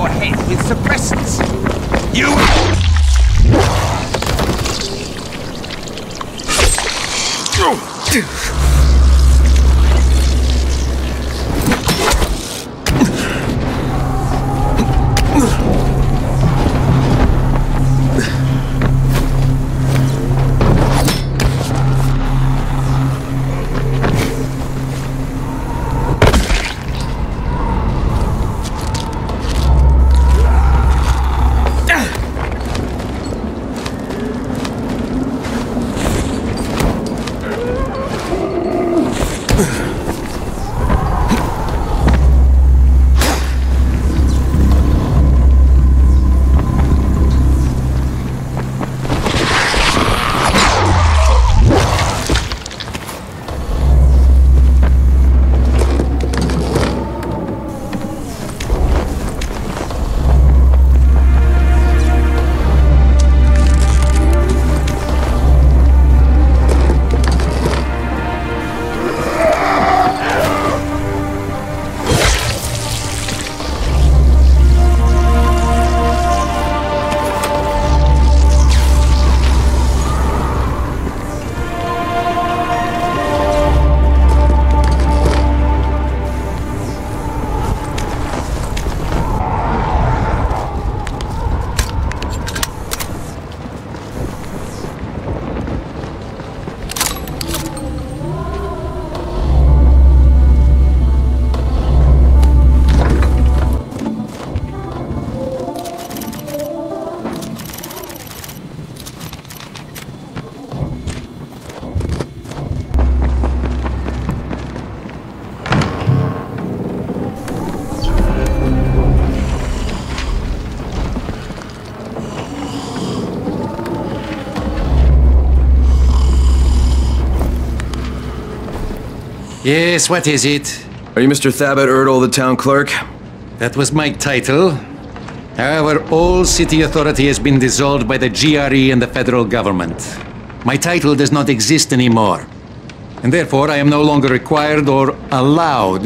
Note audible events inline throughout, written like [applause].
your head with suppressants. You... Yes, what is it? Are you Mr. Thabit Erdl, the town clerk? That was my title. However, all city authority has been dissolved by the GRE and the federal government. My title does not exist anymore. And therefore, I am no longer required or allowed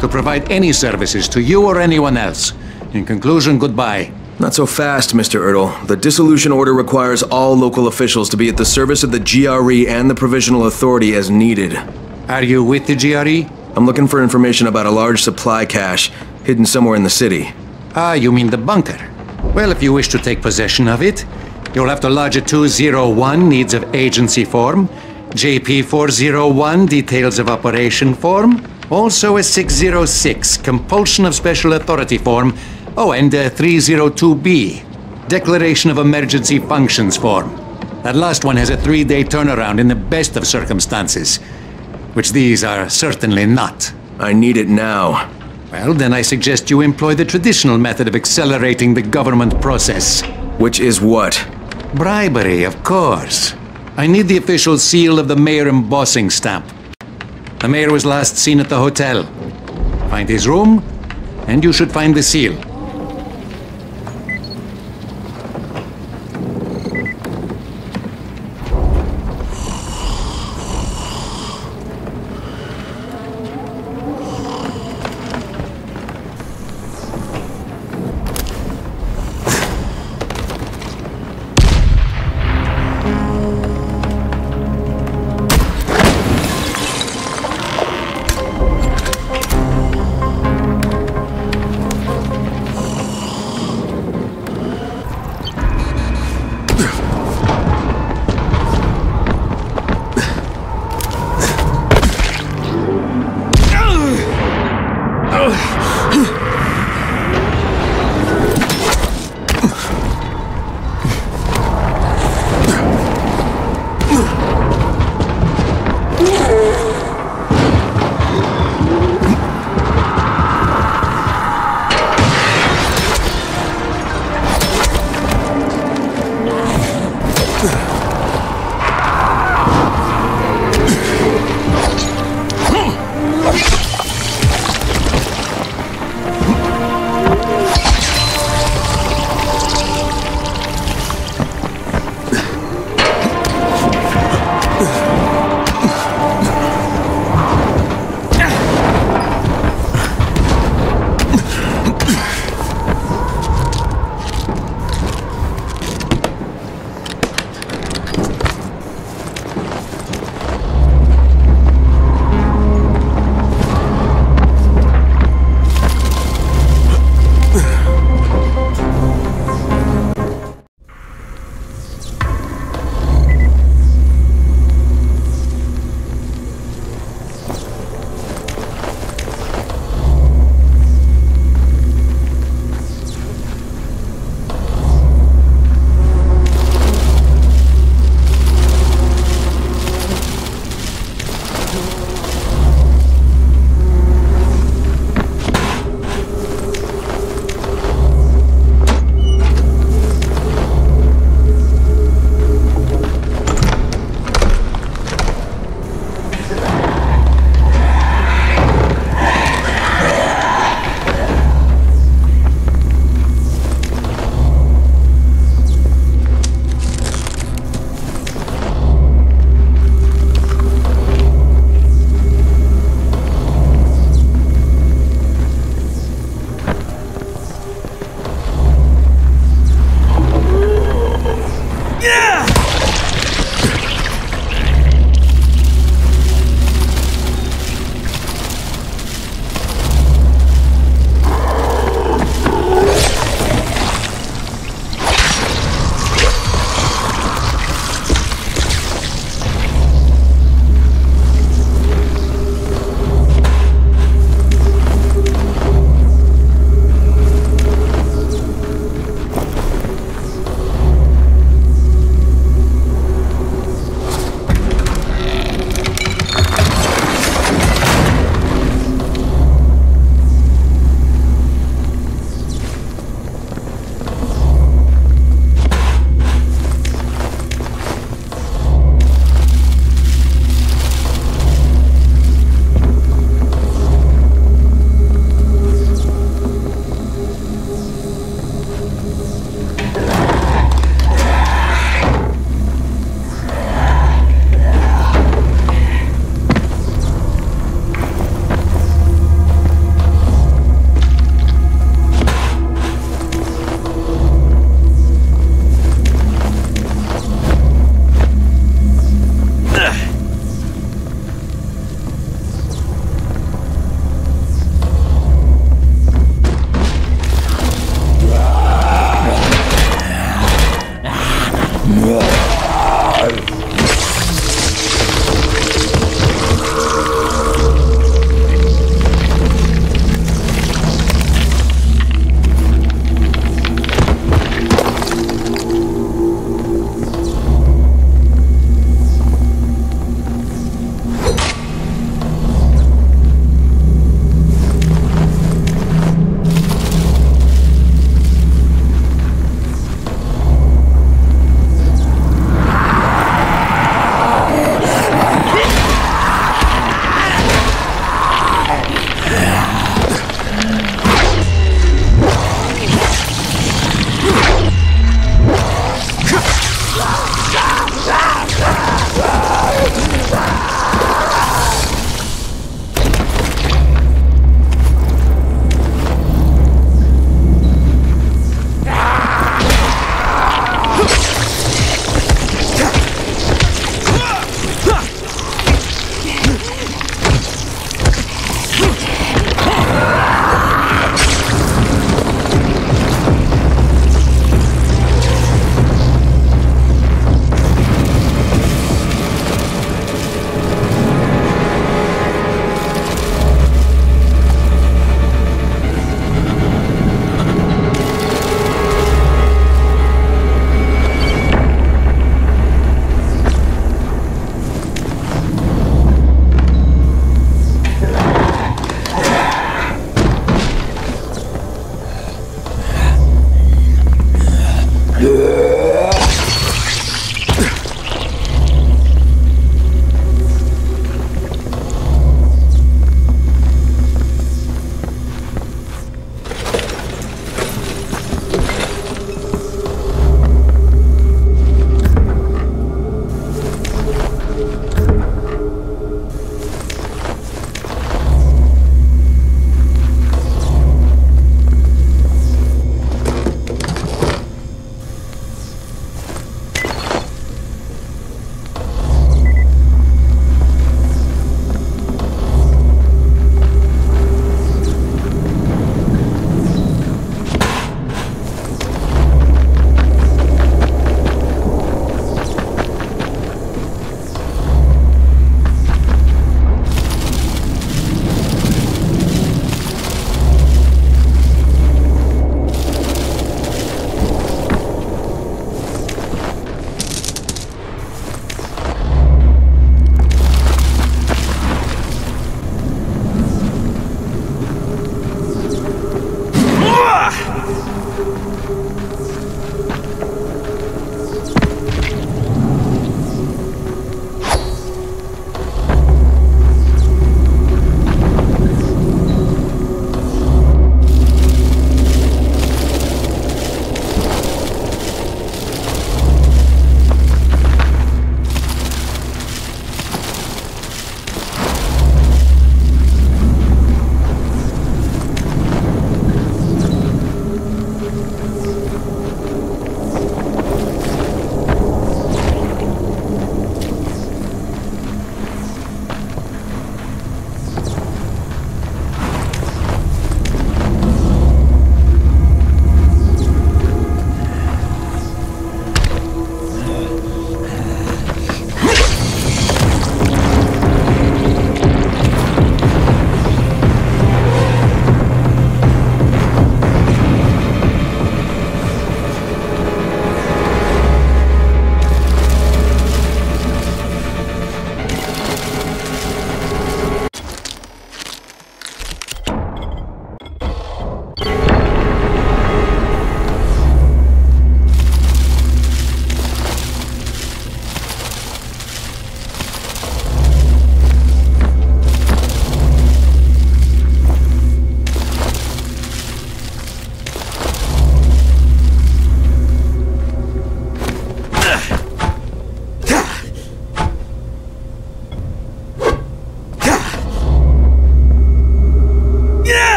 to provide any services to you or anyone else. In conclusion, goodbye. Not so fast, Mr. Erdl. The dissolution order requires all local officials to be at the service of the GRE and the Provisional Authority as needed. Are you with the GRE? I'm looking for information about a large supply cache hidden somewhere in the city. Ah, you mean the bunker. Well, if you wish to take possession of it, you'll have to lodge a 201 needs of agency form, JP 401 details of operation form, also a 606 compulsion of special authority form, oh, and a 302B declaration of emergency functions form. That last one has a three day turnaround in the best of circumstances which these are certainly not. I need it now. Well, then I suggest you employ the traditional method of accelerating the government process. Which is what? Bribery, of course. I need the official seal of the mayor embossing stamp. The mayor was last seen at the hotel. Find his room, and you should find the seal. Ugh.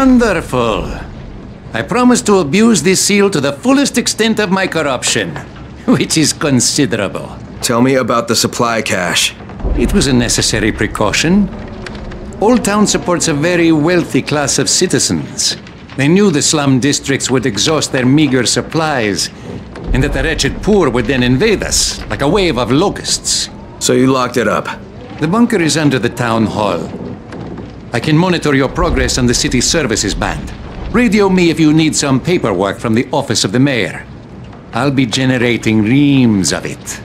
Wonderful. I promise to abuse this seal to the fullest extent of my corruption, [laughs] which is considerable. Tell me about the supply cache. It was a necessary precaution. Old Town supports a very wealthy class of citizens. They knew the slum districts would exhaust their meager supplies, and that the wretched poor would then invade us, like a wave of locusts. So you locked it up. The bunker is under the town hall. I can monitor your progress on the city services band. Radio me if you need some paperwork from the office of the mayor. I'll be generating reams of it.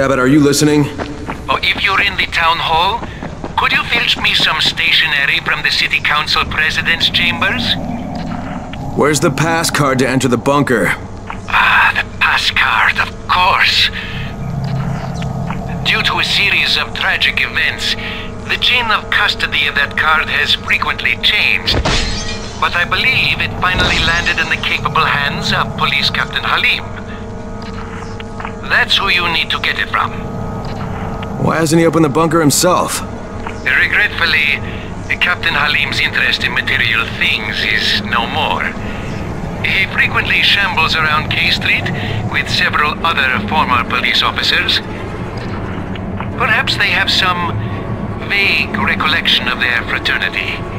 Thabit, are you listening? Oh, if you're in the town hall, could you fetch me some stationery from the city council president's chambers? Where's the pass card to enter the bunker? Ah, the pass card, of course. Due to a series of tragic events, the chain of custody of that card has frequently changed. but I believe it finally landed in the capable hands of Police Captain Halim. That's who you need to get it from. Why hasn't he opened the bunker himself? Regretfully, Captain Halim's interest in material things is no more. He frequently shambles around K Street with several other former police officers. Perhaps they have some vague recollection of their fraternity.